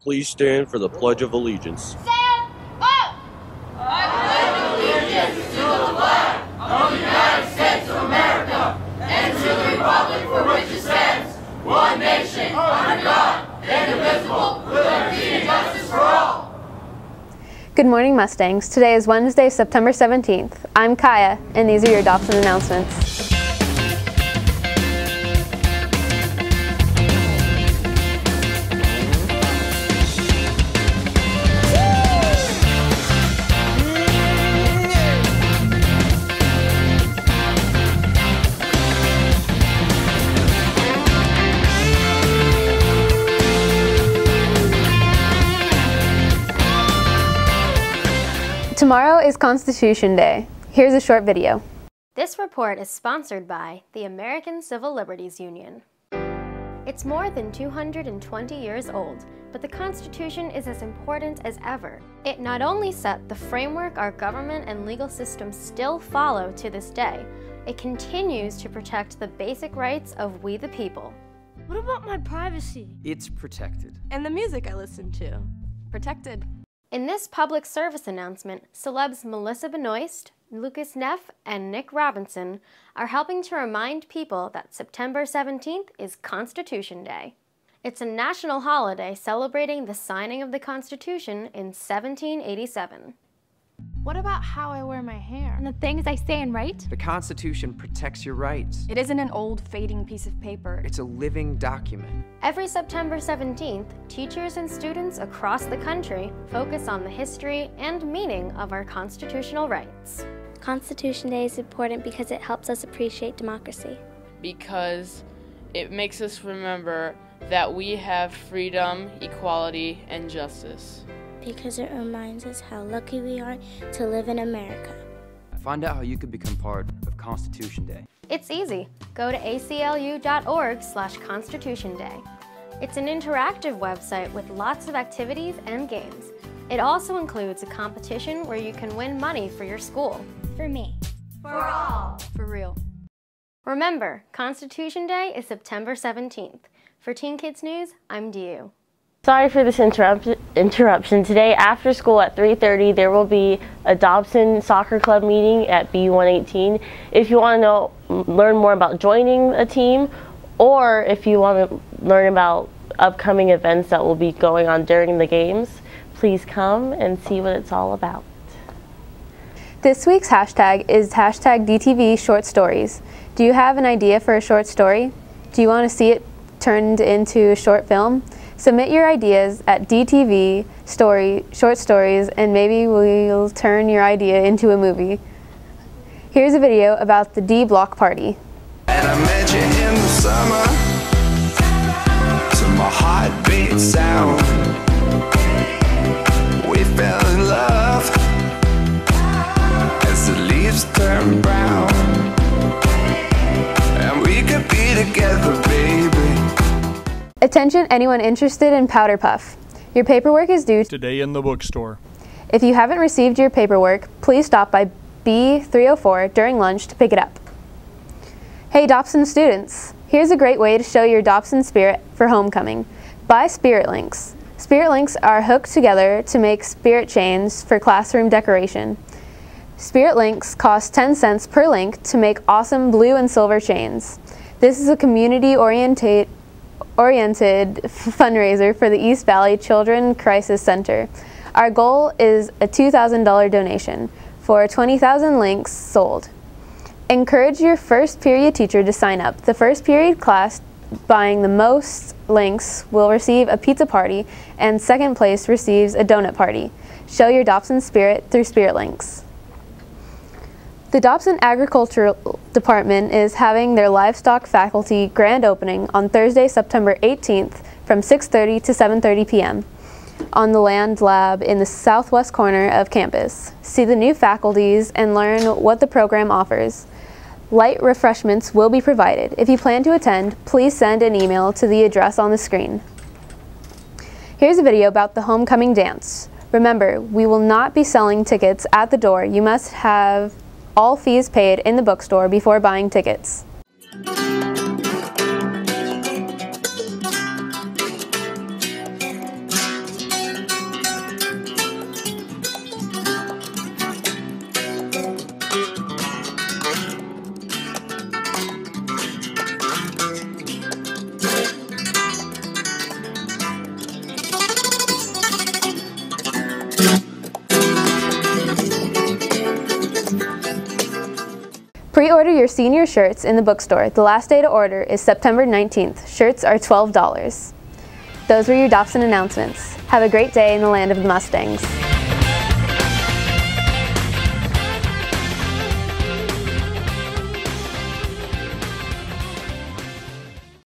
Please stand for the Pledge of Allegiance. Stand up! I pledge allegiance to the flag of the United States of America and to the republic for which it stands, one nation, under God, indivisible, with liberty and justice for all. Good morning, Mustangs. Today is Wednesday, September 17th. I'm Kaya, and these are your Dobson announcements. Is Constitution Day. Here's a short video. This report is sponsored by the American Civil Liberties Union. It's more than 220 years old, but the Constitution is as important as ever. It not only set the framework our government and legal system still follow to this day, it continues to protect the basic rights of we the people. What about my privacy? It's protected. And the music I listen to. Protected. In this public service announcement, celebs Melissa Benoist, Lucas Neff, and Nick Robinson are helping to remind people that September 17th is Constitution Day. It's a national holiday celebrating the signing of the Constitution in 1787. What about how I wear my hair? And the things I say and write? The Constitution protects your rights. It isn't an old, fading piece of paper. It's a living document. Every September 17th, teachers and students across the country focus on the history and meaning of our constitutional rights. Constitution Day is important because it helps us appreciate democracy. Because it makes us remember that we have freedom, equality, and justice because it reminds us how lucky we are to live in America. Find out how you could become part of Constitution Day. It's easy. Go to aclu.org slash Constitution Day. It's an interactive website with lots of activities and games. It also includes a competition where you can win money for your school. For me. For all. For real. Remember, Constitution Day is September 17th. For Teen Kids News, I'm Diu. Sorry for this interruption. Today after school at 3.30 there will be a Dobson Soccer Club meeting at B118. If you want to know, learn more about joining a team or if you want to learn about upcoming events that will be going on during the games, please come and see what it's all about. This week's hashtag is hashtag DTV short stories. Do you have an idea for a short story? Do you want to see it turned into a short film? Submit your ideas at DTV story, short stories, and maybe we'll turn your idea into a movie. Here's a video about the D Block Party. And Attention anyone interested in Powder Puff. Your paperwork is due today in the bookstore. If you haven't received your paperwork, please stop by B304 during lunch to pick it up. Hey Dobson students, here's a great way to show your Dobson spirit for homecoming. Buy Spirit Links. Spirit Links are hooked together to make spirit chains for classroom decoration. Spirit Links cost 10 cents per link to make awesome blue and silver chains. This is a community-oriented oriented fundraiser for the East Valley Children Crisis Center. Our goal is a $2,000 donation for 20,000 links sold. Encourage your first period teacher to sign up. The first period class buying the most links will receive a pizza party and second place receives a donut party. Show your Dobson spirit through Spirit Links. The Dobson Agricultural Department is having their livestock faculty grand opening on Thursday, September 18th from 6.30 to 7.30 p.m. on the Land Lab in the southwest corner of campus. See the new faculties and learn what the program offers. Light refreshments will be provided. If you plan to attend, please send an email to the address on the screen. Here's a video about the homecoming dance. Remember, we will not be selling tickets at the door. You must have all fees paid in the bookstore before buying tickets. Order your senior shirts in the bookstore. The last day to order is September 19th. Shirts are $12. Those were your Dobson announcements. Have a great day in the land of the Mustangs.